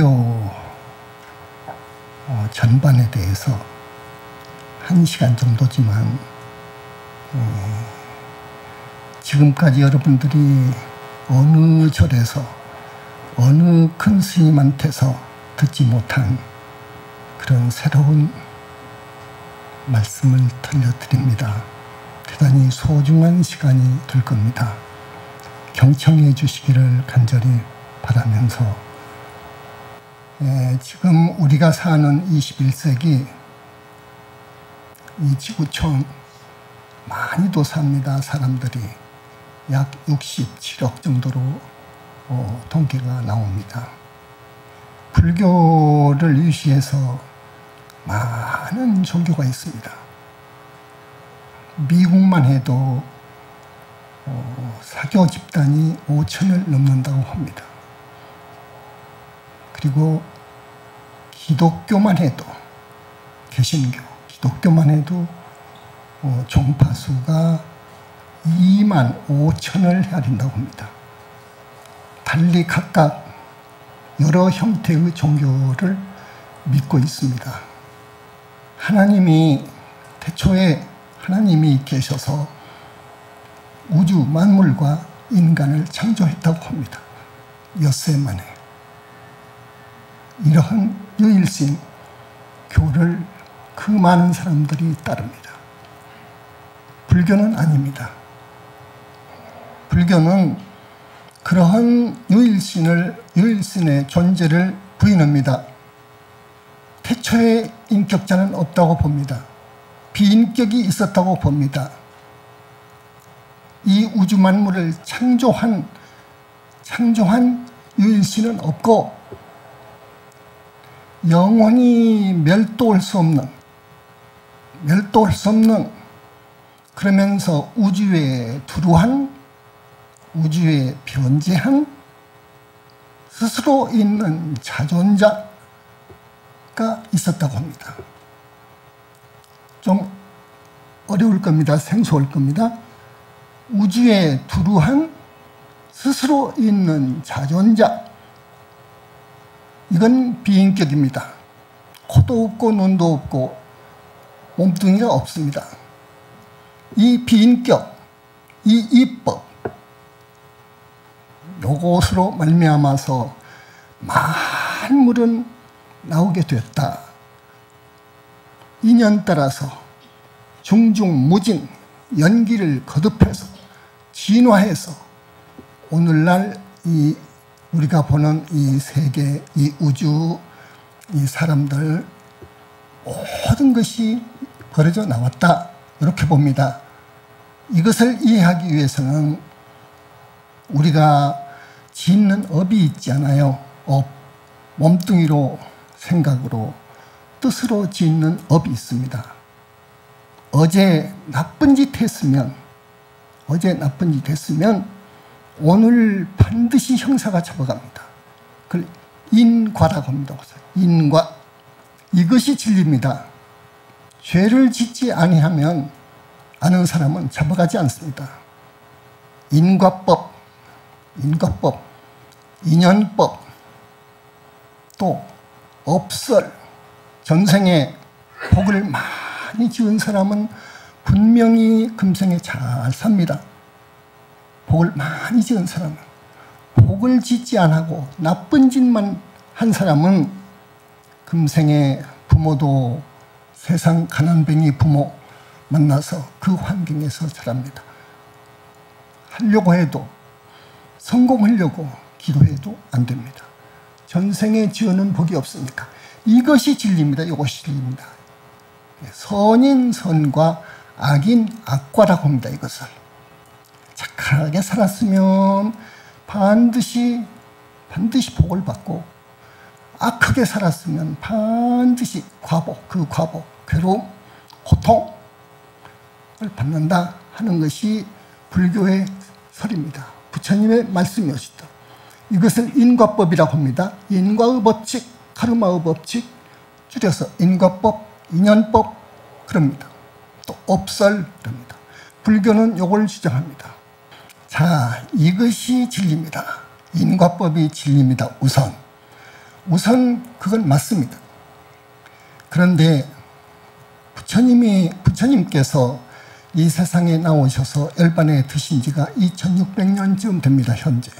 불교 어, 전반에 대해서 한 시간 정도지만 어, 지금까지 여러분들이 어느 절에서 어느 큰 스님한테서 듣지 못한 그런 새로운 말씀을 들려드립니다. 대단히 소중한 시간이 될 겁니다. 경청해 주시기를 간절히 바라면서 예, 지금 우리가 사는 21세기 이 지구촌 많이도 삽니다. 사람들이 약 67억 정도로 어, 통계가 나옵니다. 불교를 유시해서 많은 종교가 있습니다. 미국만 해도 어, 사교 집단이 5천을 넘는다고 합니다. 그리고 기독교만 해도 개신교, 기독교만 해도 어, 종파수가 2만 5천을 헤아린다고 합니다. 달리 각각 여러 형태의 종교를 믿고 있습니다. 하나님이 태초에 하나님이 계셔서 우주 만물과 인간을 창조했다고 합니다. 엿새 만에. 이러한 유일신 교를 그 많은 사람들이 따릅니다. 불교는 아닙니다. 불교는 그러한 유일신을, 유일신의 존재를 부인합니다. 태초에 인격자는 없다고 봅니다. 비인격이 있었다고 봅니다. 이 우주 만물을 창조한 창조한 유일신은 없고 영원히 멸도할 수 없는 멸도할 수 없는 그러면서 우주에 두루한 우주에 변제한 스스로 있는 자존자가 있었다고 합니다. 좀 어려울 겁니다. 생소할 겁니다. 우주에 두루한 스스로 있는 자존자. 이건 비인격입니다. 코도 없고 눈도 없고 몸뚱이가 없습니다. 이 비인격, 이 이법, 요것으로 말미암아서 만물은 나오게 됐다. 인연 따라서 중중 무진 연기를 거듭해서 진화해서 오늘날 이 우리가 보는 이 세계, 이 우주, 이 사람들 모든 것이 벌어져 나왔다. 이렇게 봅니다. 이것을 이해하기 위해서는 우리가 짓는 업이 있지 않아요. 업. 몸뚱이로 생각으로 뜻으로 짓는 업이 있습니다. 어제 나쁜 짓 했으면 어제 나쁜 짓 했으면 오늘 반드시 형사가 잡아갑니다. 인과라고 합니다. 인과. 이것이 진리입니다. 죄를 짓지 아니하면 아는 사람은 잡아가지 않습니다. 인과법, 인과법, 인연법, 또 업설, 전생에 복을 많이 지은 사람은 분명히 금생에 잘 삽니다. 복을 많이 지은 사람은 복을 짓지 않고 나쁜 짓만 한 사람은 금생에 부모도 세상 가난뱅이 부모 만나서 그 환경에서 자랍니다. 하려고 해도 성공하려고 기도해도 안 됩니다. 전생에 지어는 복이 없으니까 이것이 진리입니다. 이것이 진리입니다. 선인 선과 악인 악과라고 합니다. 이것을 착하게 살았으면 반드시 반드시 복을 받고 악하게 살았으면 반드시 과복 그 과복 괴로움 고통을 받는다 하는 것이 불교의 설입니다. 부처님의 말씀이었다. 이것을 인과법이라고 합니다. 인과의 법칙, 카르마의 법칙, 줄여서 인과법, 인연법 그럽니다. 또 업설 그럽니다. 불교는 요걸 주장합니다. 자, 이것이 진리입니다. 인과법이 진리입니다. 우선. 우선 그건 맞습니다. 그런데 부처님이, 부처님께서 이 세상에 나오셔서 열반에 드신 지가 2600년쯤 됩니다, 현재.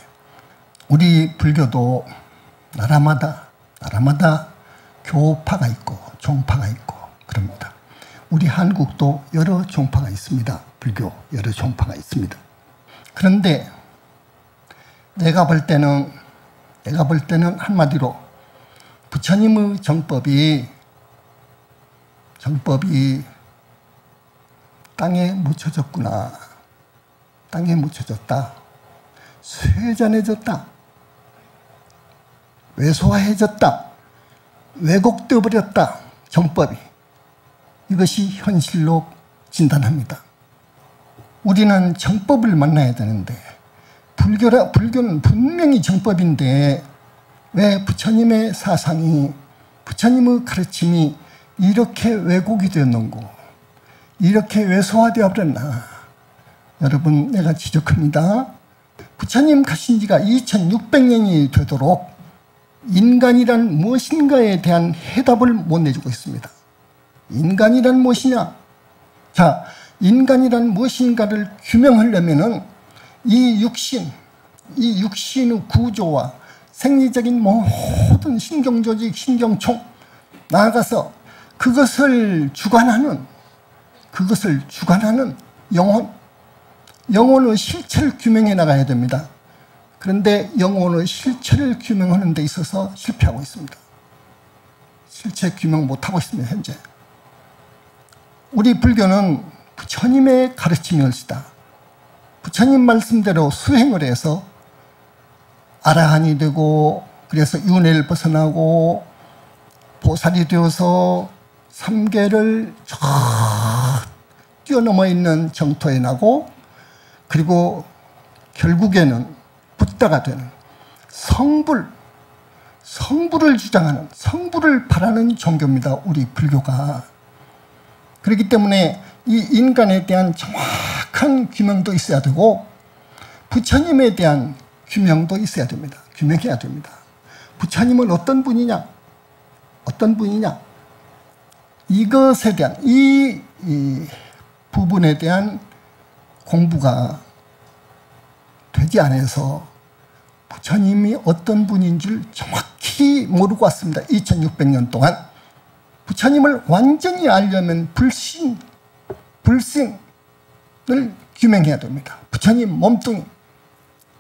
우리 불교도 나라마다, 나라마다 교파가 있고 종파가 있고 그럽니다. 우리 한국도 여러 종파가 있습니다. 불교 여러 종파가 있습니다. 그런데 내가 볼 때는 내가 볼 때는 한마디로 부처님의 정법이 정법이 땅에 묻혀졌구나. 땅에 묻혀졌다. 쇠잔해졌다. 왜소화해졌다. 왜곡되어 버렸다. 정법이. 이것이 현실로 진단합니다. 우리는 정법을 만나야 되는데 불교라, 불교는 분명히 정법인데 왜 부처님의 사상이 부처님의 가르침이 이렇게 왜곡이 되었는고 이렇게 왜소화되어 버렸나? 여러분 내가 지적합니다. 부처님 가신 지가 2600년이 되도록 인간이란 무엇인가에 대한 해답을 못 내주고 있습니다. 인간이란 무엇이냐? 자 인간이란 무엇인가를 규명하려면은 이 육신, 이 육신의 구조와 생리적인 모든 신경조직, 신경총 나아가서 그것을 주관하는 그것을 주관하는 영혼, 영혼의 실체를 규명해 나가야 됩니다. 그런데 영혼의 실체를 규명하는 데 있어서 실패하고 있습니다. 실체 규명 못하고 있습니다, 현재. 우리 불교는 부처님의 가르침이었다. 부처님 말씀대로 수행을 해서 아라한이 되고 그래서 윤회를 벗어나고 보살이 되어서 삼계를 저 뛰어넘어 있는 정토에 나고 그리고 결국에는 붓다가 되는 성불 성불을 주장하는 성불을 바라는 종교입니다. 우리 불교가. 그렇기 때문에 이 인간에 대한 정확한 규명도 있어야 되고 부처님에 대한 규명도 있어야 됩니다. 규명해야 됩니다. 부처님은 어떤 분이냐? 어떤 분이냐? 이것에 대한 이, 이 부분에 대한 공부가 되지 않아서 부처님이 어떤 분인 줄 정확히 모르고 왔습니다. 2600년 동안. 부처님을 완전히 알려면 불신, 불승을 규명해야 됩니다. 부처님 몸뚱이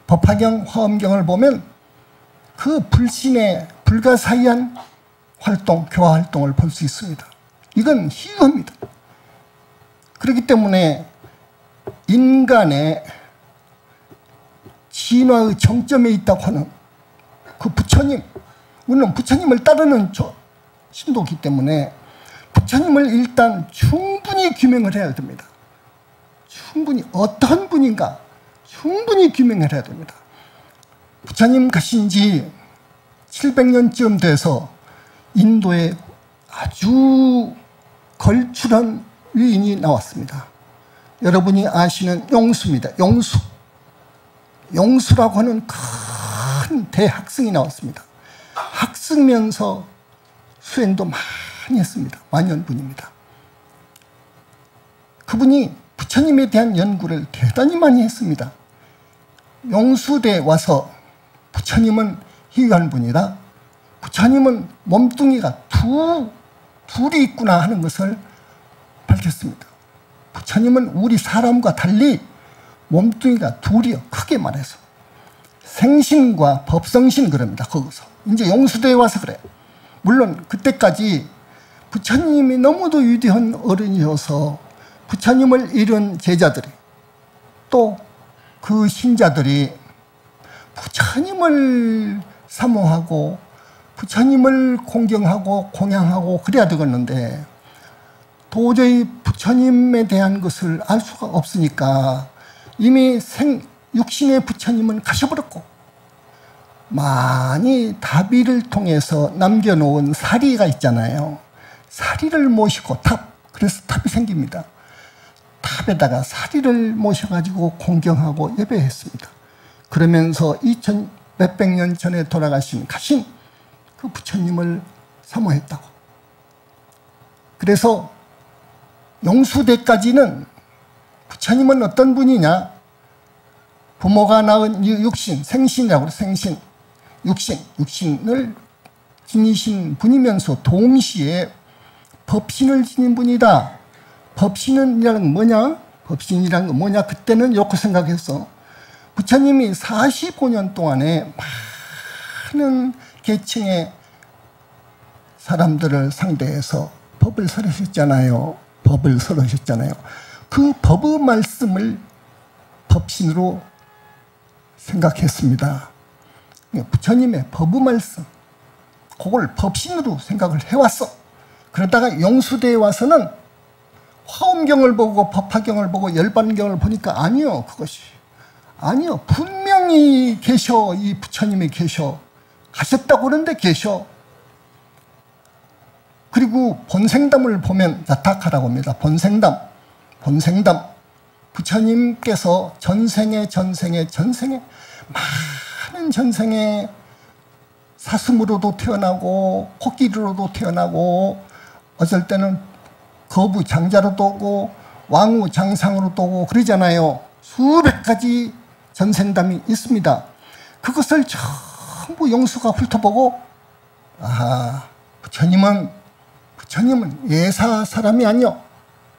법화경, 화엄경을 보면 그 불신의 불가사의한 활동, 교화 활동을 볼 수 있습니다. 이건 희유입니다. 그렇기 때문에 인간의 진화의 정점에 있다고 하는 그 부처님, 우리는 부처님을 따르는 신도기 때문에 부처님을 일단 충분히 규명을 해야 됩니다. 충분히 어떤 분인가 충분히 규명을 해야 됩니다. 부처님 가신 지 700년쯤 돼서 인도에 아주 걸출한 위인이 나왔습니다. 여러분이 아시는 용수입니다. 용수. 용수라고 하는 큰 대학승이 나왔습니다. 학승면서 수행도 많이 했습니다. 만년분입니다. 그분이 부처님에 대한 연구를 대단히 많이 했습니다. 용수대 와서 부처님은 희귀한 분이다. 부처님은 몸뚱이가 두, 둘이 있구나 하는 것을 밝혔습니다. 부처님은 우리 사람과 달리 몸뚱이가 둘이요. 크게 말해서. 생신과 법성신 그럽니다. 거기서. 이제 용수대에 와서 그래요. 물론 그때까지 부처님이 너무도 위대한 어른이어서 부처님을 잃은 제자들이 또 그 신자들이 부처님을 사모하고 부처님을 공경하고 공양하고 그래야 되겠는데 도저히 부처님에 대한 것을 알 수가 없으니까 이미 생, 육신의 부처님은 가셔버렸고 많이 다비를 통해서 남겨놓은 사리가 있잖아요. 사리를 모시고 탑, 그래서 탑이 생깁니다. 탑에 탑에다가 사리를 모셔가지고 공경하고 예배했습니다. 그러면서 2000 몇백 년 전에 돌아가신 가신 그 부처님을 사모했다고. 그래서 용수대까지는 부처님은 어떤 분이냐? 부모가 낳은 육신, 생신이라고 그래, 생신. 육신, 육신을 지니신 분이면서 동시에 법신을 지닌 분이다. 법신이라는 뭐냐? 법신이라는 건 뭐냐? 그때는 이렇게 생각했어. 부처님이 45년 동안에 많은 계층의 사람들을 상대해서 법을 설하셨잖아요. 법을 설하셨잖아요. 그 법의 말씀을 법신으로 생각했습니다. 부처님의 법의 말씀, 그걸 법신으로 생각을 해왔어. 그러다가 영수대에 와서는 화엄경을 보고 법화경을 보고 열반경을 보니까 아니요, 그것이. 아니요, 분명히 계셔. 이 부처님이 계셔. 가셨다고 그러는데 계셔. 그리고 본생담을 보면 야탁하라고 합니다. 본생담. 본생담. 부처님께서 전생에 전생에 전생에 많은 전생에 사슴으로도 태어나고 코끼리로도 태어나고 어쩔 때는 거부 장자로도 오고 왕후 장상으로도 오고 그러잖아요. 수백 가지 전생담이 있습니다. 그것을 전부 용수가 훑어보고 아 부처님은 부처님은 예사 사람이 아니요.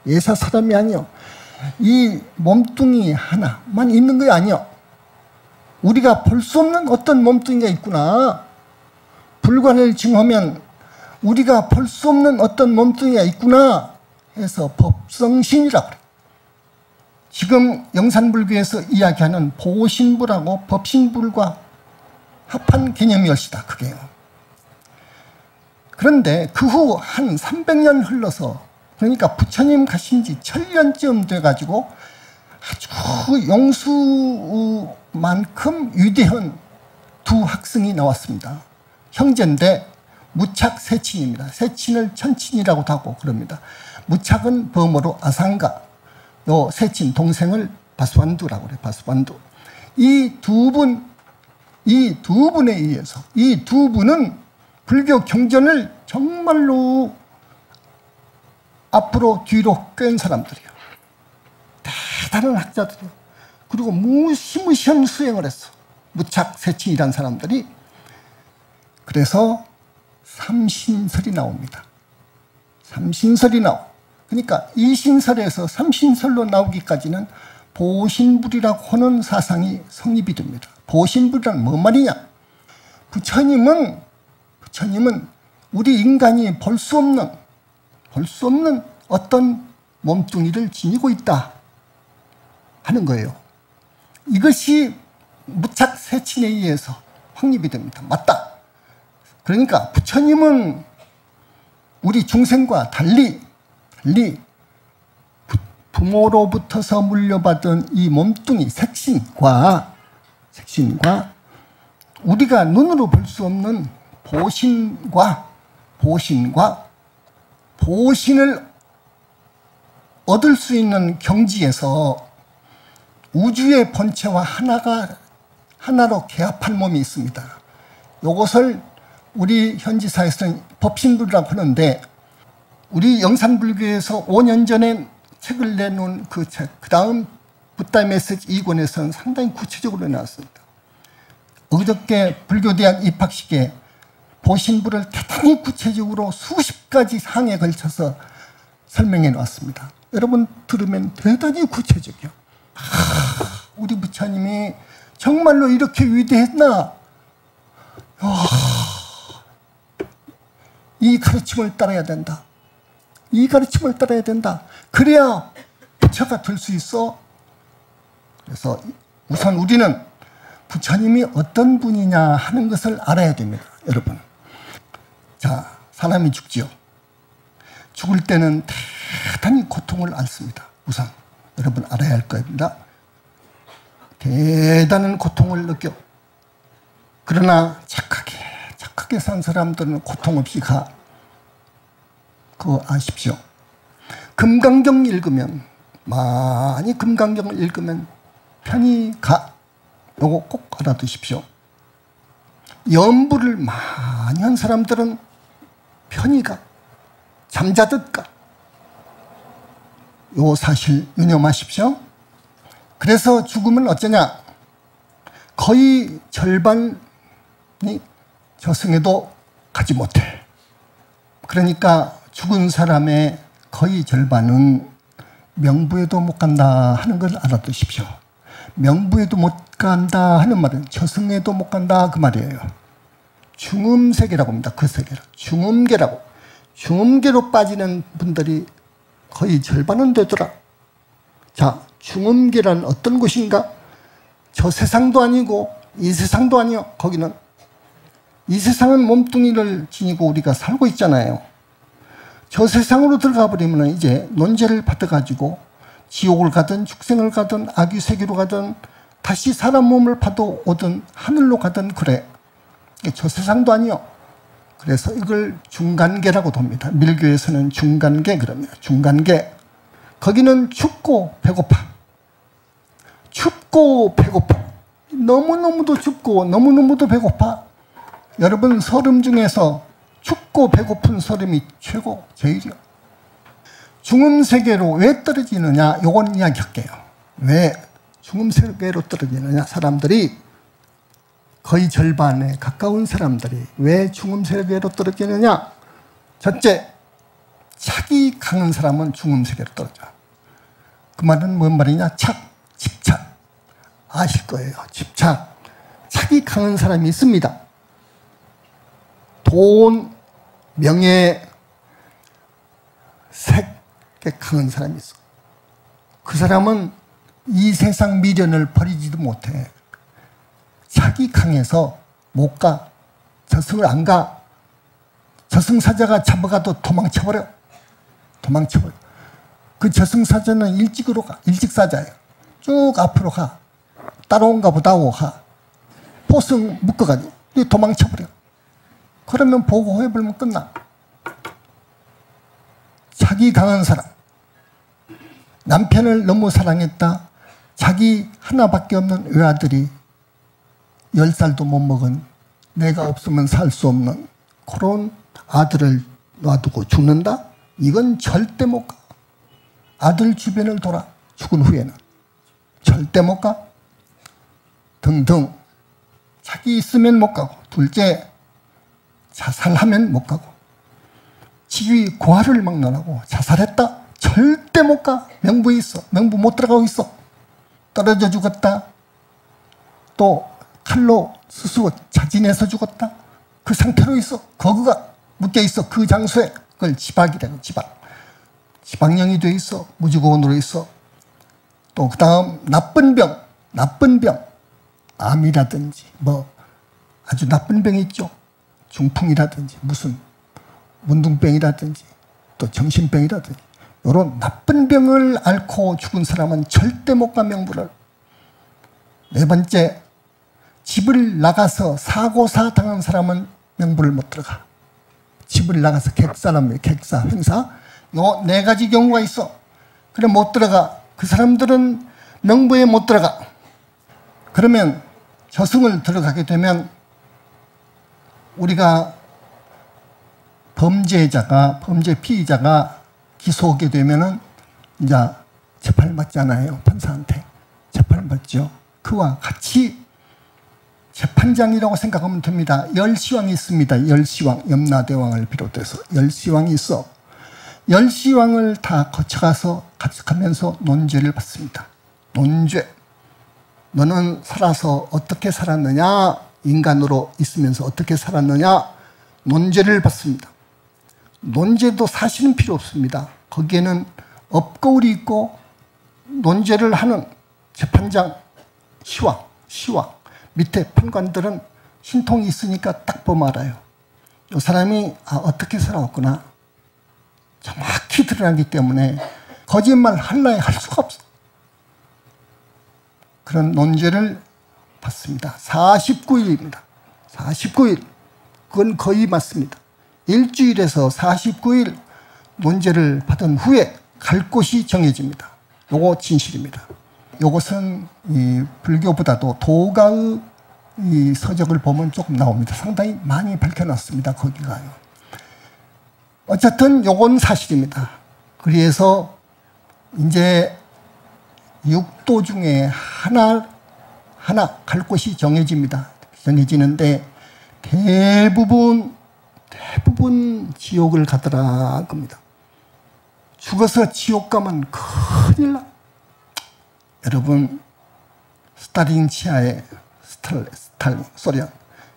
예사 사람이 아니요. 이 몸뚱이 하나만 있는 거 아니요. 우리가 볼 수 없는 어떤 몸뚱이가 있구나. 불관을 증하면 우리가 볼 수 없는 어떤 몸뚱이가 있구나 해서 법성신이라고 그래. 지금 영산불교에서 이야기하는 보신부라고 법신불과 합한 개념이었다. 그게요. 그런데 그 후 한 300년 흘러서 그러니까 부처님 가신 지 천년쯤 돼가지고 아주 영수만큼 위대한 두 학생이 나왔습니다. 형제인데 무착 세친입니다. 세친을 천친이라고도 하고 그럽니다. 무착은 범어로 아상가, 요 세친 동생을 바스완두라고 그래 바스완두. 이 두 분, 이 두 분에 의해서 이 두 분은 불교 경전을 정말로 앞으로 뒤로 끈 사람들이에요. 대단한 학자들이에요. 그리고 무시무시한 수행을 했어. 무착 세친이란 사람들이. 그래서 삼신설이 나옵니다. 삼신설이 나오. 그러니까 이 신설에서 삼신설로 나오기까지는 보신불이라고 하는 사상이 성립이 됩니다. 보신불이란 뭔 말이냐? 부처님은 부처님은 우리 인간이 볼 수 없는 볼 수 없는 어떤 몸뚱이를 지니고 있다 하는 거예요. 이것이 무착 세친에 의해서 확립이 됩니다. 맞다. 그러니까 부처님은 우리 중생과 달리 달리 부모로부터서 물려받은 이 몸뚱이 색신과 색신과 우리가 눈으로 볼 수 없는 보신과 보신과 보신을 얻을 수 있는 경지에서 우주의 본체와 하나가 하나로 개합한 몸이 있습니다. 이것을 우리 현지사에서는 법신불이라고 하는데 우리 영산불교에서 5년 전에 책을 내놓은 그 책, 그 다음 붓다 메시지 2권에서는 상당히 구체적으로 나왔습니다. 어저께 불교대학 입학식에 보신부를 대단히 구체적으로 수십 가지 항에 걸쳐서 설명해 놓았습니다. 여러분 들으면 대단히 구체적이요. 아, 우리 부처님이 정말로 이렇게 위대했나? 아, 이 가르침을 따라야 된다. 이 가르침을 따라야 된다. 그래야 부처가 될 수 있어. 그래서 우선 우리는 부처님이 어떤 분이냐 하는 것을 알아야 됩니다. 여러분. 자, 사람이 죽지요. 죽을 때는 대단히 고통을 앓습니다. 우선 여러분 알아야 할 겁니다. 대단한 고통을 느껴. 그러나 착하게 착하게 산 사람들은 고통 없이 가. 그거 아십시오. 금강경 읽으면 많이 금강경을 읽으면 편히 가. 요거 꼭 알아두십시오. 연부를 많이 한 사람들은 편히 가. 잠자듯 가. 요 사실 유념하십시오. 그래서 죽음은 어쩌냐? 거의 절반이 저승에도 가지 못해. 그러니까 죽은 사람의 거의 절반은 명부에도 못 간다 하는 걸 알아두십시오. 명부에도 못 간다 하는 말은 저승에도 못 간다 그 말이에요. 중음세계라고 합니다. 그 세계를. 중음계라고. 중음계로 빠지는 분들이 거의 절반은 되더라. 자, 중음계란 어떤 곳인가? 저 세상도 아니고 이 세상도 아니요. 거기는 이 세상은 몸뚱이를 지니고 우리가 살고 있잖아요. 저 세상으로 들어가 버리면 이제 논제를 받아가지고 지옥을 가든 축생을 가든 아귀 세계로 가든 다시 사람 몸을 파도 오든 하늘로 가든 그래. 저 세상도 아니요. 그래서 이걸 중간계라고 돕니다. 밀교에서는 중간계 그러면 중간계. 거기는 춥고 배고파. 춥고 배고파. 너무너무도 춥고 너무너무도 배고파. 여러분 설음 중에서 춥고 배고픈 설음이 최고 제일이요. 중음 세계로 왜 떨어지느냐? 요건 이야기할게요. 왜 중음 세계로 떨어지느냐? 사람들이 거의 절반에 가까운 사람들이 왜 중음 세계로 떨어지느냐? 첫째, 착이 강한 사람은 중음 세계로 떨어져. 그 말은 뭔 말이냐? 착, 집착. 아실 거예요. 집착. 착이 강한 사람이 있습니다. 돈, 명예, 색에 강한 사람이 있어. 그 사람은 이 세상 미련을 버리지도 못해. 자기 강해서 못 가. 저승을 안 가. 저승사자가 잡아가도 도망쳐버려. 도망쳐버려. 그 저승사자는 일찍으로 가. 일찍사자예요. 쭉 앞으로 가. 따라온가 보다 오 가. 포승 묶어가지고 도망쳐버려. 그러면 보고해버리면 끝나. 자기 강한 사람. 남편을 너무 사랑했다. 자기 하나밖에 없는 외아들이 열 살도 못 먹은 내가 없으면 살 수 없는 그런 아들을 놔두고 죽는다? 이건 절대 못 가. 아들 주변을 돌아 죽은 후에는 절대 못 가. 등등 자기 있으면 못 가고 둘째 자살하면 못 가고 지위 고아를 막론하고 자살했다 절대 못 가. 명부에 있어. 명부 못 들어가고 있어. 떨어져 죽었다. 또 칼로 스스로 자진해서 죽었다. 그 상태로 있어. 거그가 묶여 있어. 그 장소에. 그걸 지박이라고 지박. 지방령이 돼 있어. 무지고원으로 있어. 또 그 다음 나쁜 병. 나쁜 병. 암이라든지 뭐 아주 나쁜 병이 있죠. 중풍이라든지 무슨 문둥병이라든지 또 정신병이라든지 이런 나쁜 병을 앓고 죽은 사람은 절대 못 가 명부를 네 번째 집을 나가서 사고사 당한 사람은 명부를 못 들어가. 집을 나가서 객사람, 객사, 행사. 요 네 가지 경우가 있어. 그래 못 들어가. 그 사람들은 명부에 못 들어가. 그러면 저승을 들어가게 되면 우리가 범죄자가 범죄 피의자가 기소하게 되면은 이제 재판을 받잖아요 판사한테 재판을 받죠. 그와 같이 재판장이라고 생각하면 됩니다. 열시왕이 있습니다. 열시왕, 염라대왕을 비롯해서 열시왕이 있어. 열시왕을 다 거쳐가서 가득하면서 논죄를 받습니다. 논죄. 너는 살아서 어떻게 살았느냐? 인간으로 있으면서 어떻게 살았느냐? 논죄를 받습니다. 논죄도 사실은 필요 없습니다. 거기에는 업거울이 있고 논죄를 하는 재판장, 시왕, 시왕. 밑에 판관들은 신통이 있으니까 딱 보면 알아요. 이 사람이 아, 어떻게 살아왔구나. 정확히 드러나기 때문에 거짓말 할라야 할 수가 없어. 그런 논제를 받습니다. 49일입니다. 49일. 그건 거의 맞습니다. 일주일에서 49일 논제를 받은 후에 갈 곳이 정해집니다. 요거 진실입니다. 요것은 이 불교보다도 도가의 이 서적을 보면 조금 나옵니다. 상당히 많이 밝혀놨습니다. 거기가요. 어쨌든 요건 사실입니다. 그래서 이제 육도 중에 하나 하나 갈 곳이 정해집니다. 정해지는데 대부분 대부분 지옥을 가더라 겁니다. 죽어서 지옥 가면 큰일 나. 여러분 스탈린 치하에 스탈, 스탈린 소련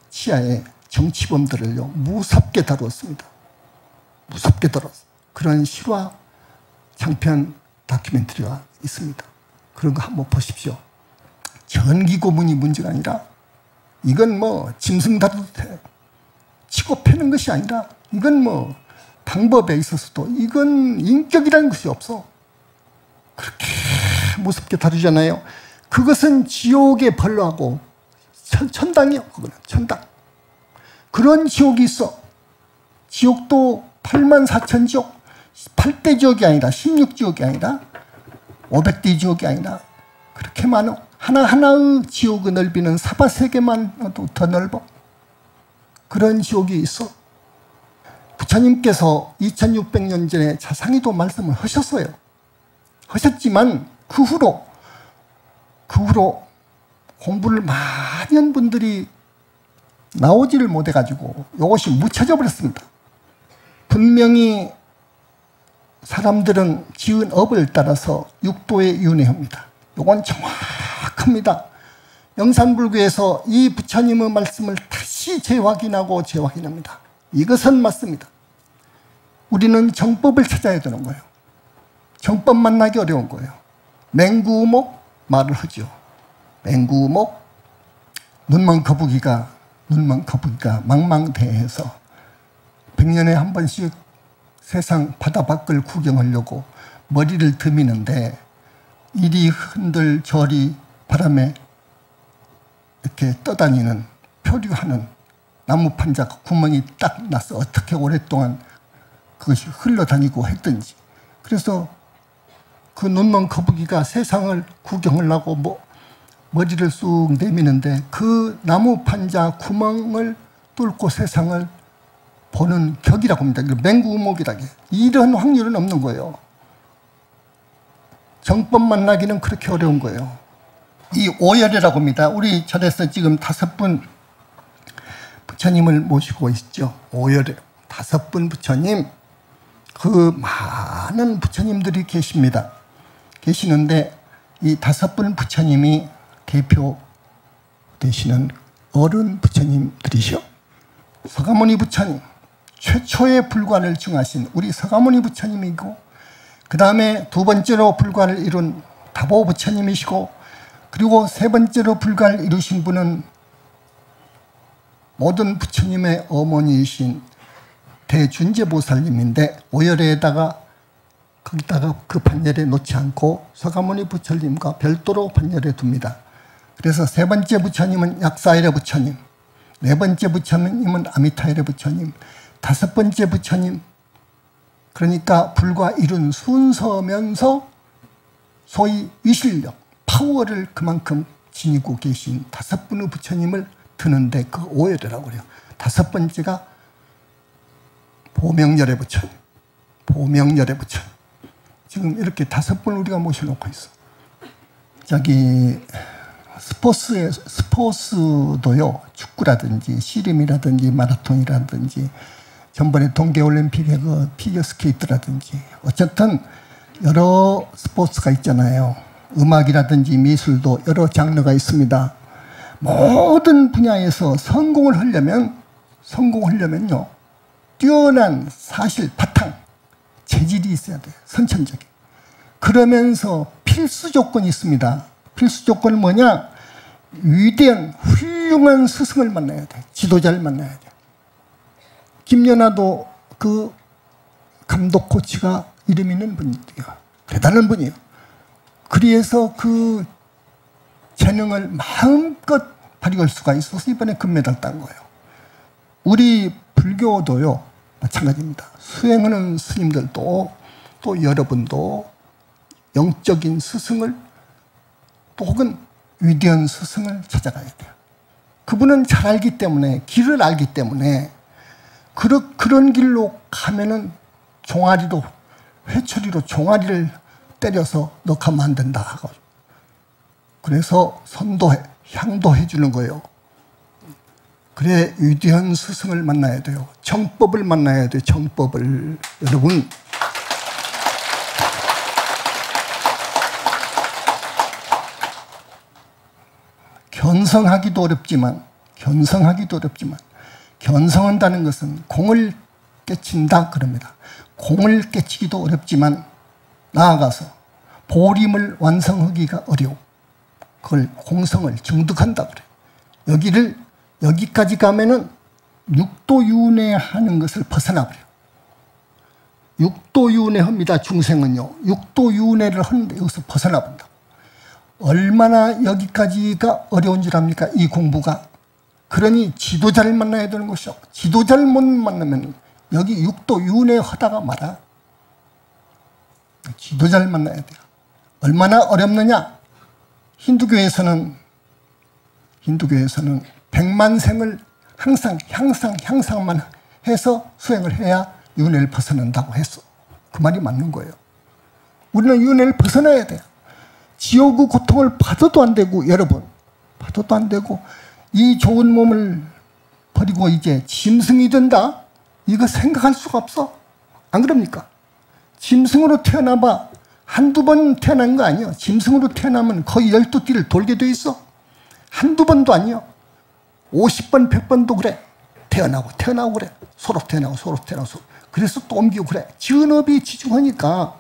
치하에 정치범들을요 무섭게 다루었습니다. 무섭게 다뤘어. 그런 실화 장편 다큐멘터리가 있습니다. 그런 거 한번 보십시오. 전기 고문이 문제가 아니라 이건 뭐 짐승 다루도 돼. 치고 패는 것이 아니라 이건 뭐 방법에 있어서도 이건 인격이라는 것이 없어. 그렇게 무섭게 다루잖아요. 그것은 지옥의 벌로하고 천, 당이요 그거는 천당. 그런 지옥이 있어. 지옥도 8만 4천 지옥. 8대 지옥이 아니라 16지옥이 아니라 500대 지옥이 아니라 그렇게 많어. 하나하나의 지옥의 넓이는 사바 세계만 더 넓어. 그런 지옥이 있어. 부처님께서 2600년 전에 자상히도 말씀을 하셨어요. 하셨지만 그 후로 그 후로 공부를 많이 한 분들이 나오지를 못해 가지고 이것이 묻혀져 버렸습니다. 분명히 사람들은 지은 업을 따라서 육도에 윤회합니다. 이건 정확 합니다. 영산불교에서 이 부처님의 말씀을 다시 재확인하고 재확인합니다. 이것은 맞습니다. 우리는 정법을 찾아야 되는 거예요. 정법 만나기 어려운 거예요. 맹구목 말을 하죠. 맹구목 눈먼 거북이가 눈먼 거북이가 망망대해서 백년에 한 번씩 세상 바다 밖을 구경하려고 머리를 드미는데 이리 흔들 저리 바람에 이렇게 떠다니는 표류하는 나무 판자가 구멍이 딱 나서 어떻게 오랫동안 그것이 흘러다니고 했든지 그래서 그 눈먼 거북이가 세상을 구경을 하고 뭐 머리를 쑥 내미는데 그 나무 판자 구멍을 뚫고 세상을 보는 격이라고 합니다. 맹구우목이라게. 이런 확률은 없는 거예요. 정법 만나기는 그렇게 어려운 거예요. 이 오열이라고 합니다. 우리 절에서 지금 다섯 분 부처님을 모시고 있죠. 오열에 다섯 분 부처님, 그 많은 부처님들이 계십니다. 계시는데 이 다섯 분 부처님이 대표 되시는 어른 부처님들이죠. 서가모니 부처님, 최초의 불관을 증하신 우리 서가모니 부처님이고 그 다음에 두 번째로 불관을 이룬 다보 부처님이시고 그리고 세 번째로 불관을 이루신 분은 모든 부처님의 어머니이신 대준재보살님인데 오열에다가 거기다가 그 판열에 놓지 않고 서가모니 부처님과 별도로 판열에 둡니다. 그래서 세 번째 부처님은 약사일의 부처님, 네 번째 부처님은 아미타일의 부처님, 다섯 번째 부처님, 그러니까 불과 이룬 순서면서 소위 위실력, 파워를 그만큼 지니고 계신 다섯 분의 부처님을 드는데 그 오열이라고 그래요. 다섯 번째가 보명열의 부처님, 보명열의 부처님. 지금 이렇게 다섯 분 우리가 모셔놓고 있어. 저기 스포츠에 스포츠도요 축구라든지 씨름이라든지 마라톤이라든지 전번에 동계올림픽의 그 피겨스케이트라든지 어쨌든 여러 스포츠가 있잖아요. 음악이라든지 미술도 여러 장르가 있습니다. 모든 분야에서 성공을 하려면 성공하려면요 뛰어난 사실 바탕 재질이 있어야 돼요. 선천적인. 그러면서 필수 조건이 있습니다. 필수 조건은 뭐냐? 위대한 훌륭한 스승을 만나야 돼. 지도자를 만나야 돼. 김연아도 그 감독 코치가 이름 있는 분이에요. 대단한 분이에요. 그래서 그 재능을 마음껏 발휘할 수가 있어서 이번에 금메달 딴 거예요. 우리 불교도요, 마찬가지입니다. 수행하는 스님들도 또 여러분도 영적인 스승을 또 혹은 위대한 스승을 찾아가야 돼요. 그분은 잘 알기 때문에 길을 알기 때문에 그러, 그런 길로 가면은 종아리로 회초리로 종아리를 때려서 넣가면 안 된다 하고 그래서 선도해 향도해 주는 거예요. 그래 위대한 스승을 만나야 돼요. 정법을 만나야 돼요. 정법을 여러분 견성하기도 어렵지만 견성하기도 어렵지만 견성한다는 것은 공을 깨친다 그럽니다. 공을 깨치기도 어렵지만 나아가서 보림을 완성하기가 어려워. 그걸 공성을 증득한다 그래. 여기를 여기까지 가면은 육도윤회하는 것을 벗어나 버려. 육도윤회합니다. 중생은요. 육도윤회를 하는데 여기서 벗어나 본다. 얼마나 여기까지가 어려운 줄 압니까? 이 공부가. 그러니 지도자를 만나야 되는 것이요. 지도자를 못 만나면 여기 육도 윤회 하다가 말아. 지도자를 만나야 돼요. 얼마나 어렵느냐? 힌두교에서는 힌두교에서는 백만 생을 항상 향상 향상만 해서 수행을 해야 윤회를 벗어난다고 했어. 그 말이 맞는 거예요. 우리는 윤회를 벗어나야 돼요. 지옥의 고통을 받아도 안 되고 여러분 받아도 안 되고 이 좋은 몸을 버리고 이제 짐승이 된다? 이거 생각할 수가 없어. 안 그럽니까? 짐승으로 태어나봐 한두 번 태어난 거 아니야. 짐승으로 태어나면 거의 열두 띠를 돌게 돼 있어. 한두 번도 아니야. 50번, 100번도 그래. 태어나고 태어나고 그래. 서로 태어나고 서로 태어나고 서로. 그래서 또 옮기고 그래. 지은업이 지중하니까.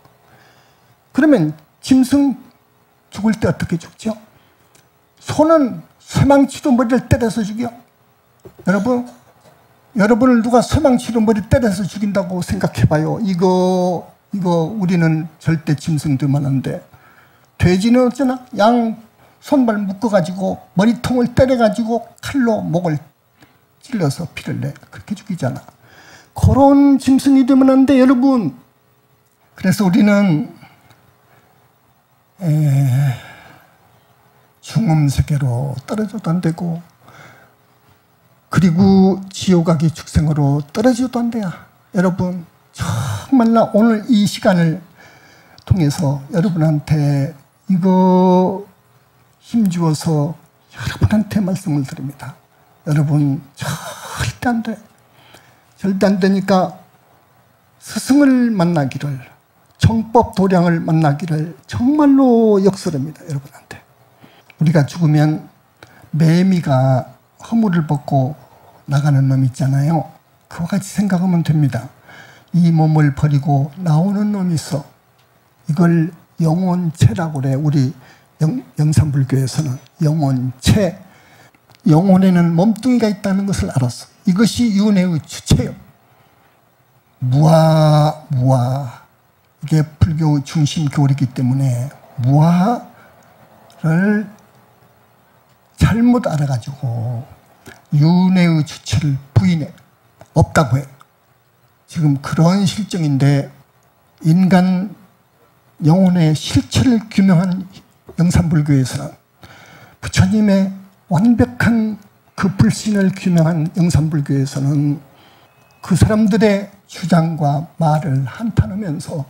그러면 짐승 죽을 때 어떻게 죽죠? 소는 쇠망치로 머리를 때려서 죽여. 여러분, 여러분을 누가 쇠망치로 머리 때려서 죽인다고 생각해봐요. 이거, 이거 우리는 절대 짐승들만 한데. 돼지는 어쩌나? 양 손발 묶어가지고 머리통을 때려가지고 칼로 목을 찔러서 피를 내. 그렇게 죽이잖아. 그런 짐승이 되면 안 돼, 여러분. 그래서 우리는 에, 중음 세계로 떨어져도 안 되고 그리고 지옥하기 축생으로 떨어져도 안 돼요. 여러분 정말로 오늘 이 시간을 통해서 여러분한테 이거 힘주어서 여러분한테 말씀을 드립니다. 여러분 절대 안 돼. 절대 안 되니까 스승을 만나기를 정법 도량을 만나기를 정말로 역설합니다. 여러분한테. 우리가 죽으면 매미가 허물을 벗고 나가는 놈 있잖아요. 그와 같이 생각하면 됩니다. 이 몸을 버리고 나오는 놈이 있어. 이걸 영혼체라고 그래. 우리 영, 영산불교에서는 영혼체. 영혼에는 몸뚱이가 있다는 것을 알았어. 이것이 윤회의 주체요. 무아, 무아. 이게 불교 중심 교리이기 때문에 무아를 잘못 알아가지고 윤회의 주체를 부인해 없다고 해. 지금 그런 실정인데 인간 영혼의 실체를 규명한 영산불교에서는 부처님의 완벽한 그 불신을 규명한 영산불교에서는 그 사람들의 주장과 말을 한탄하면서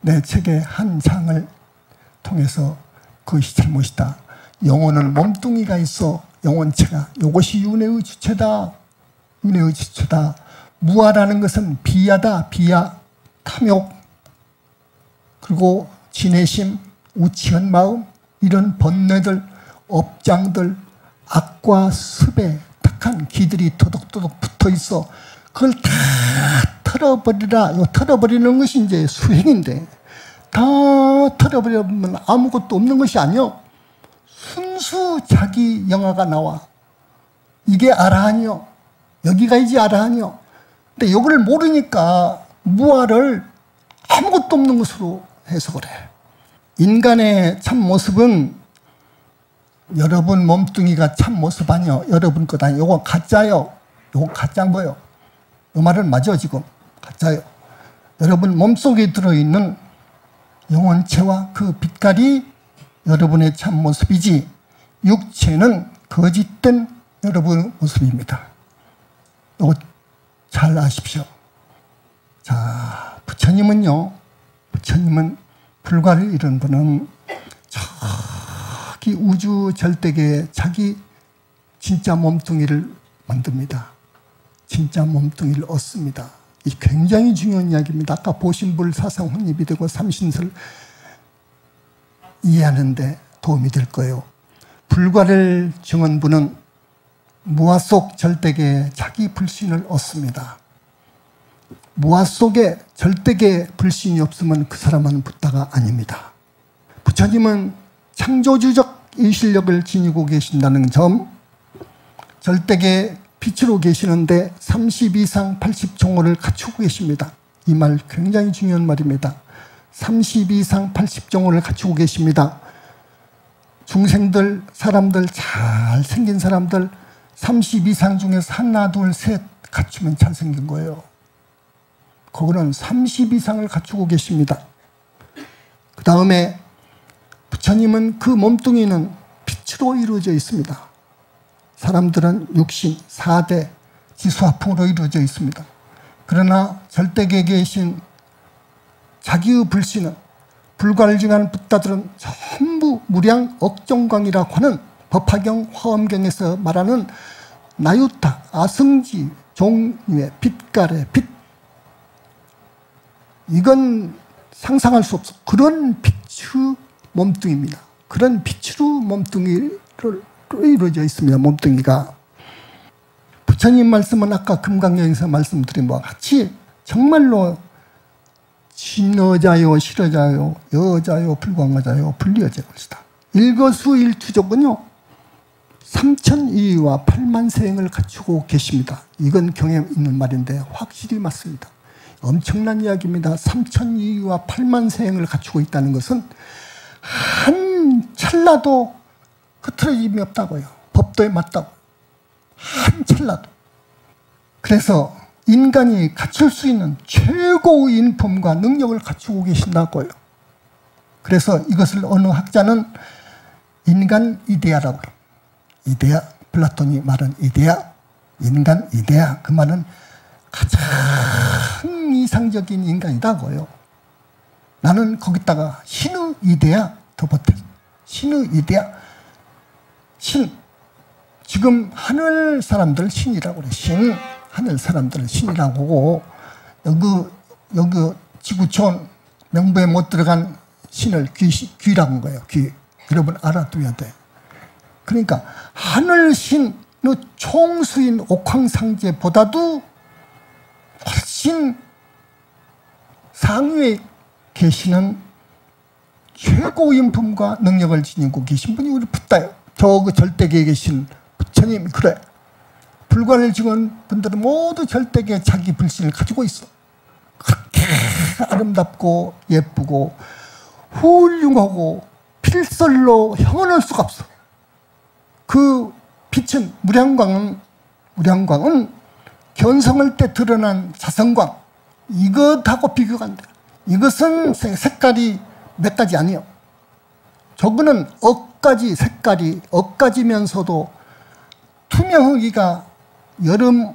내 책의 한 장을 통해서 그것이 잘못이다. 영혼은 몸뚱이가 있어 영혼체가 이것이 윤회의 주체다. 윤회의 주체다. 무아라는 것은 비하다. 비하, 탐욕, 그리고 진해심, 우치한 마음 이런 번뇌들, 업장들, 악과 습에 탁한 기들이 도덕도덕 붙어 있어. 그걸 다 털어버리라. 털어버리는 것이 이제 수행인데 다 털어버리면 아무것도 없는 것이 아니요. 순수 자기 영화가 나와. 이게 아라한이요. 여기가 이제 아라한이요. 근데 이걸 모르니까 무아를 아무것도 없는 것으로 해석을 해. 인간의 참 모습은 여러분 몸뚱이가 참 모습 아니요. 여러분 것 아니요. 요거 가짜요. 요거 가짜인 거요. 요 말은 맞아 지금. 가짜요. 여러분 몸속에 들어있는 영혼체와 그 빛깔이 여러분의 참 모습이지 육체는 거짓된 여러분의 모습입니다. 이거 잘 아십시오. 자, 부처님은요, 부처님은 불과를 이룬 분은 저기 우주 절대계에 자기 진짜 몸뚱이를 만듭니다. 진짜 몸뚱이를 얻습니다. 이 굉장히 중요한 이야기입니다. 아까 보신불 사상 혼입이 되고 삼신설 이해하는데 도움이 될 거예요. 불과를 증언 분은 무아 속 절대계에 자기 불신을 얻습니다. 무아 속에 절대계 불신이 없으면 그 사람은 붓다가 아닙니다. 부처님은 창조주적 인실력을 지니고 계신다는 점, 절대계 빛으로 계시는데 30 이상 80종호를 갖추고 계십니다. 이 말 굉장히 중요한 말입니다. 30 이상 80종호를 갖추고 계십니다. 중생들, 사람들, 잘 생긴 사람들 30 이상 중에서 하나, 둘, 셋 갖추면 잘생긴 거예요. 그거는 30 이상을 갖추고 계십니다. 그 다음에 부처님은 그 몸뚱이는 빛으로 이루어져 있습니다. 사람들은 육신, 4대, 지수화풍으로 이루어져 있습니다. 그러나 절대계에 계신 자기의 불신은 불가증하는 붓다들은 전부 무량 억정광이라고 하는 법화경 화엄경에서 말하는 나유타, 아승지, 종류의 빛깔의 빛 이건 상상할 수 없어. 그런 빛의 몸뚱입니다. 그런 빛으로 몸뚱이를 이루어져 있습니다. 몸뚱이가. 부처님 말씀은 아까 금강경에서 말씀드린 바와 같이 정말로 진여자요, 실여자요, 여자요, 불광하자요, 불리여자요 것이다. 일거수일투족은요, 삼천이와 팔만세행을 갖추고 계십니다. 이건 경에 있는 말인데 확실히 맞습니다. 엄청난 이야기입니다. 3천 이와 8만 세행을 갖추고 있다는 것은 한 찰나도 흐트러짐이 없다고요. 법도에 맞다고. 한 찰나도. 그래서 인간이 갖출 수 있는 최고의 인품과 능력을 갖추고 계신다고요. 그래서 이것을 어느 학자는 인간 이데아라고 해요. 이데아, 플라톤이 말한 이데아, 인간 이데아. 그 말은 가장 이상적인 인간이다고요. 나는 거기다가 신의 이데야 더 보태. 신의 이데야. 신. 지금 하늘 사람들 신이라고 그래. 신. 하늘 사람들은 신이라고 하고, 여기, 여기 지구촌 명부에 못 들어간 신을 귀, 귀라고 한 거예요. 귀. 여러분 알아둬야 돼. 그러니까 하늘 신의 총수인 옥황상제보다도 훨씬 상위에 계시는 최고 인품과 능력을 지니고 계신 분이 우리 붓다요. 저그 절대계에 계신 부처님 그래. 불관을 지은 분들은 모두 절대계 자기 불신을 가지고 있어. 그렇게 아름답고 예쁘고 훌륭하고 필설로 형언할 수가 없어. 그 빛은 무량광은 무량광은 견성할 때 드러난 자성광 이것하고 돼. 이것은 색깔이 몇 가지 아니에요. 저거는 억 가지 색깔이 억 가지면서도 투명하기가 여름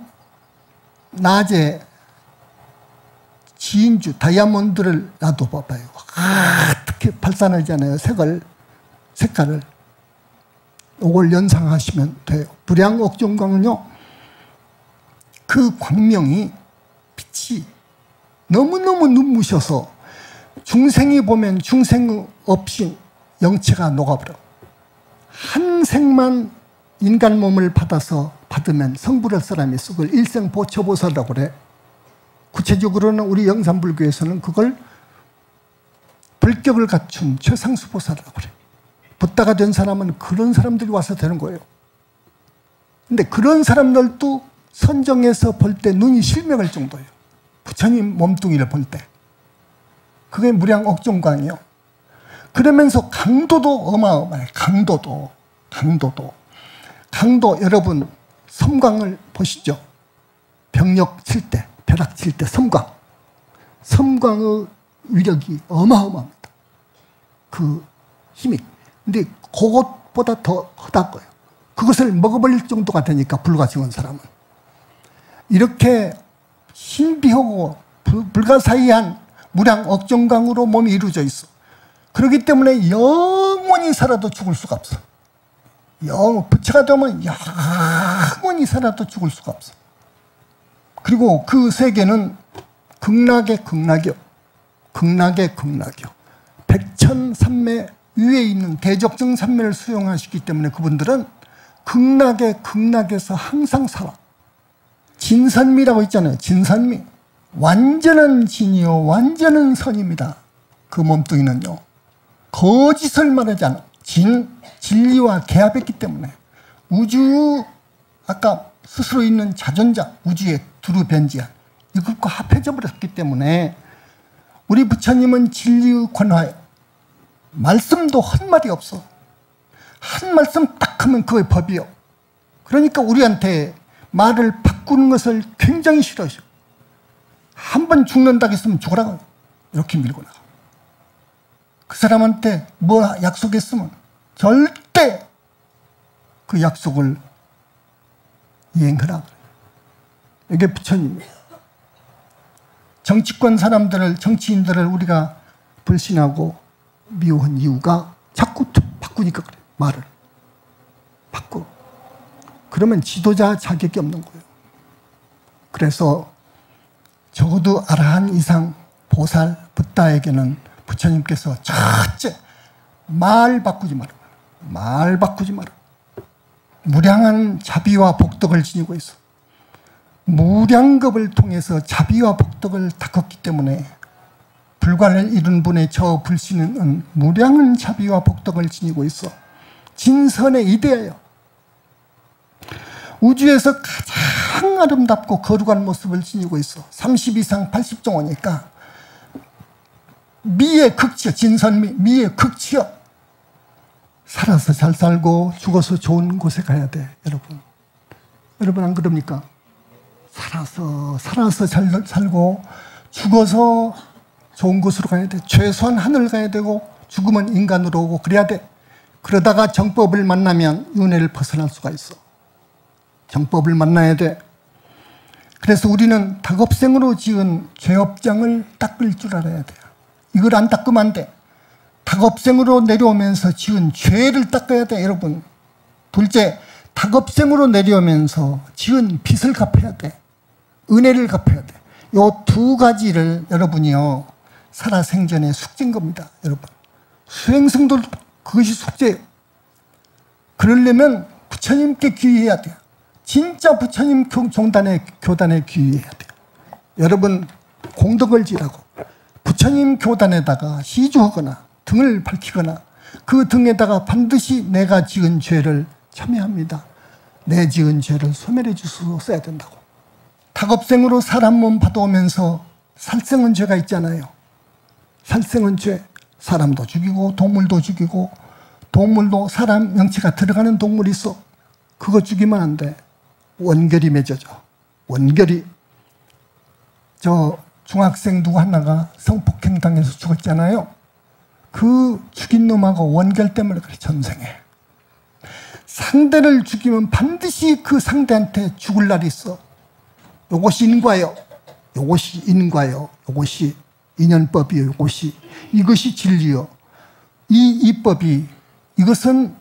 낮에 지인주 다이아몬드를 놔둬 봐봐요. 아, 어떻게 발산하잖아요. 색을 색깔을 이걸 연상하시면 돼요. 불양옥종광은요. 그 광명이 빛이 너무너무 눈부셔서 중생이 보면 중생 없이 영체가 녹아버려. 한 생만 인간 몸을 받아서 받으면 성불할 사람이 있어. 그걸 일생 보초보살이라고 그래. 구체적으로는 우리 영산불교에서는 그걸 불격을 갖춘 최상수 보살이라고 그래. 붓다가 된 사람은 그런 사람들이 와서 되는 거예요. 근데 그런 사람들도 선정해서 볼 때 눈이 실명할 정도예요. 부처님 몸뚱이를 볼 때. 그게 무량 억종광이요. 그러면서 강도도 어마어마해. 강도도. 강도도. 강도 여러분 섬광을 보시죠. 병력 칠 때, 벼락 칠 때 섬광. 섬광의 위력이 어마어마합니다. 그 힘이. 근데 그것보다 더 허다 거예요. 그것을 먹어버릴 정도가 되니까 불가증한 사람은. 이렇게 신비하고 불 가사의한 무량 억정강으로 몸이 이루어져 있어. 그렇기 때문에 영원히 살아도 죽을 수가 없어. 영, 부처가 되면 영원히 살아도 죽을 수가 없어. 그리고 그 세계는 극락의 극락이요. 극락의 극락이요. 백천삼매 위에 있는 대적정 삼매를 수용하시기 때문에 그분들은 극락의 극락에서 항상 살아. 진선미라고 있잖아요. 진선미. 완전한 진이요. 완전한 선입니다. 그 몸뚱이는요. 거짓을 말하지 않아. 진, 진리와 개합했기 때문에 우주, 아까 스스로 있는 자존자, 우주의 두루 변지한 이것과 합해져 버렸기 때문에 우리 부처님은 진리의 권화에 말씀도 한마디 없어. 한 말씀 딱 하면 그의 법이요. 그러니까 우리한테 말을 바꾸는 것을 굉장히 싫어하셔. 한번 죽는다 했으면 죽어라. 이렇게 밀고 나가. 그 사람한테 뭐 약속했으면 절대 그 약속을 이행하라. 이게 부처님이에요. 정치권 사람들을, 정치인들을 우리가 불신하고 미워한 이유가 자꾸 바꾸니까 그래, 말을. 바꾸. 그러면 지도자 자격이 없는 거예요. 그래서 적어도 아라한 이상 보살, 부다에게는 부처님께서 첫째, 말 바꾸지 마라. 말 바꾸지 마라. 무량한 자비와 복덕을 지니고 있어. 무량겁을 통해서 자비와 복덕을 닦았기 때문에 불관을 이룬 분의 저 불신은 무량한 자비와 복덕을 지니고 있어. 진선의 이대예요. 우주에서 가장 아름답고 거룩한 모습을 지니고 있어. 30 이상 80종호니까 미의 극치여 진선미 미의 극치여 살아서 잘 살고 죽어서 좋은 곳에 가야 돼 여러분 여러분 안 그럽니까? 살아서 살아서 잘 살고 죽어서 좋은 곳으로 가야 돼 최소한 하늘 가야 되고 죽으면 인간으로 오고 그래야 돼 그러다가 정법을 만나면 윤회를 벗어날 수가 있어 정법을 만나야 돼 그래서 우리는 다급생으로 지은 죄업장을 닦을 줄 알아야 돼요 이걸 안 닦으면 안 돼. 닭업생으로 내려오면서 지은 죄를 닦아야 돼, 여러분. 둘째, 닭업생으로 내려오면서 지은 빚을 갚아야 돼. 은혜를 갚아야 돼. 요 두 가지를 여러분이요, 살아생전에 숙제인 겁니다, 여러분. 수행승도 그것이 숙제예요. 그러려면 부처님께 귀의해야 돼요. 진짜 부처님 종단에, 교단에 귀의해야 돼요. 여러분, 공덕을 지라고. 부처님 교단에다가 시주하거나 등을 밝히거나 그 등에다가 반드시 내가 지은 죄를 참여합니다. 내 지은 죄를 소멸해 주소서 써야 된다고. 닭업생으로 사람 몸 받아오면서 살생은 죄가 있잖아요. 살생은 죄. 사람도 죽이고 동물도 죽이고 동물도 사람 명치가 들어가는 동물이 있어. 그거 죽이면 안 돼. 원결이 맺어져. 원결이. 저 중학생 누구 하나가 성폭행 당해서 죽었잖아요. 그 죽인 놈하고 원결 때문에 그래, 전생에. 상대를 죽이면 반드시 그 상대한테 죽을 날이 있어. 요것이 인과요. 요것이 인과요. 요것이 인연법이요. 요것이. 이것이 진리요. 이 이법이, 이것은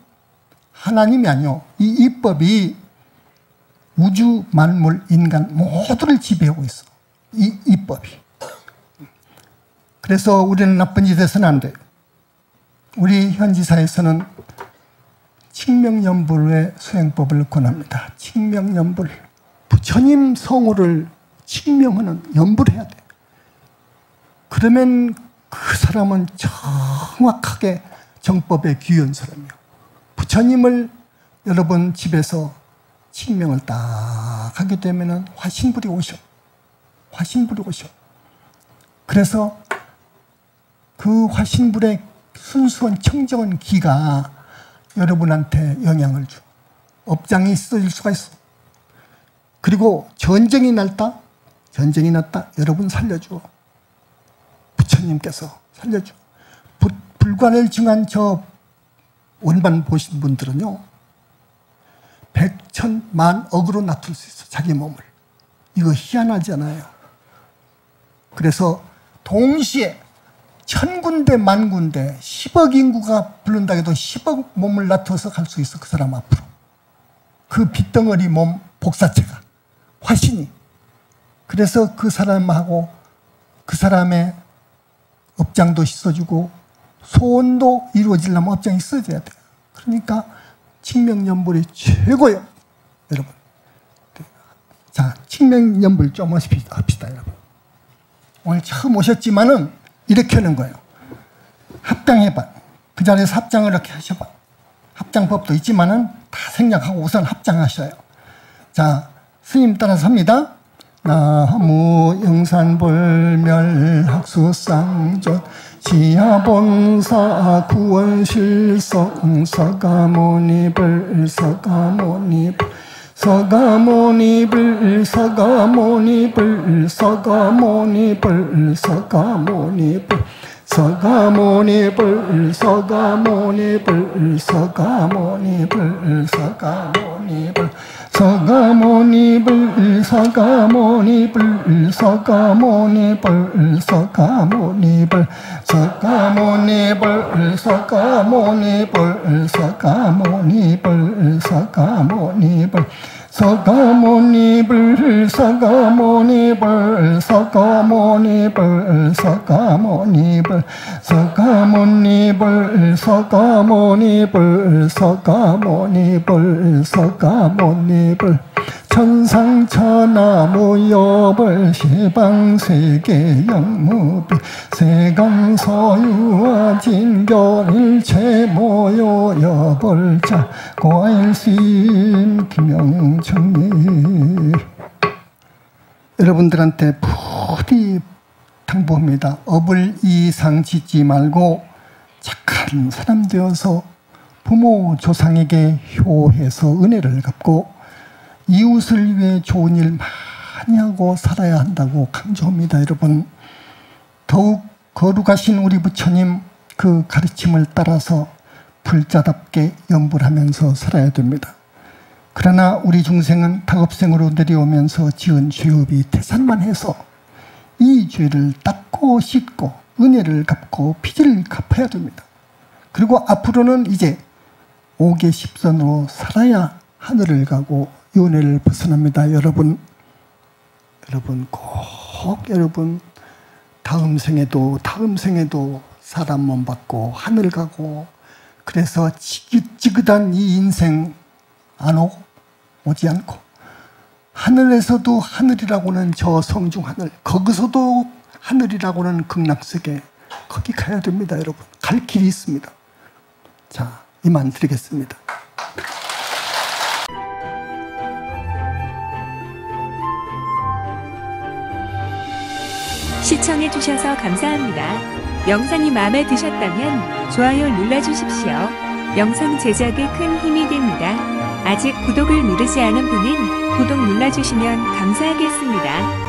하나님이 아니요. 이 이법이 우주, 만물, 인간 모두를 지배하고 있어. 이 이법이. 그래서 우리는 나쁜 짓 해서는 안 돼. 우리 현지사에서는 칙명연불의 수행법을 권합니다. 칙명연불. 부처님 성호를 칙명하는 연불해야 돼. 그러면 그 사람은 정확하게 정법에 귀한 사람이요. 부처님을 여러분 집에서 칙명을 딱 하게 되면 화신불이 오셔. 화신불이 오셔. 그래서 그 화신불의 순수한 청정한 기가 여러분한테 영향을 줘. 업장이 있어질 수가 있어. 그리고 전쟁이 날다, 전쟁이 났다, 여러분 살려줘. 부처님께서 살려줘. 부, 불관을 증한 저 원반 보신 분들은요, 백천만 억으로 낮출 수 있어, 자기 몸을. 이거 희한하잖아요. 그래서 동시에 천 군데 만 군데 10억 인구가 부른다 해도 10억 몸을 낮춰서 갈 수 있어 그 사람 앞으로 그 빗덩어리 몸 복사체가 화신이 그래서 그 사람하고 그 사람의 업장도 씻어주고 소원도 이루어지려면 업장이 있어져야 돼요 그러니까 칭명연불이 최고예요 여러분 자 칭명연불 좀 합시다 여러분 오늘 처음 오셨지만은 이렇게 하는 거예요. 합장해봐. 그 자리에서 합장을 이렇게 하셔봐. 합장법도 있지만은 다 생략하고 우선 합장하셔요. 자, 스님 따라서 합니다. 나무 영산불멸 학수쌍전 지하본사 구원실성 서가모니불 서가모니불 서가모니불 서가모니불 서가모니불 서가모니불 서가모니불 서가모니불 서가모니불 서가모니불 서가모니불 서가모 니불 서가모니불 서가모니불 서가모니불 서가모니불 서가모니불 서가모니불 서가모니불 서가모니불 서가모니불 천상천하무 여벌 시방세계 영무비 세강서유와 진결일체 모여 여벌자 고일심 김영청이 여러분들한테 부디 당부합니다. 업을 이상 짓지 말고 착한 사람 되어서 부모 조상에게 효해서 은혜를 갚고 이웃을 위해 좋은 일 많이 하고 살아야 한다고 강조합니다. 여러분 더욱 거룩하신 우리 부처님 그 가르침을 따라서 불자답게 염불하면서 살아야 됩니다. 그러나 우리 중생은 다급생으로 내려오면서 지은 죄업이 태산만 해서 이 죄를 닦고 씻고 은혜를 갚고 피지를 갚아야 됩니다. 그리고 앞으로는 이제 오계 십선으로 살아야 하늘을 가고 윤회를 벗어납니다. 여러분, 여러분 꼭 여러분 다음 생에도 다음 생에도 사람 몸 받고 하늘 가고 그래서 지긋지긋한 이 인생 안 오고 오지 않고 하늘에서도 하늘이라고는 저 성중 하늘 거기서도 하늘이라고는 극락세계 거기 가야 됩니다 여러분. 갈 길이 있습니다. 자 이만 드리겠습니다 시청해주셔서 감사합니다. 영상이 마음에 드셨다면 좋아요 눌러주십시오. 영상 제작에 큰 힘이 됩니다. 아직 구독을 누르지 않은 분은 구독 눌러주시면 감사하겠습니다.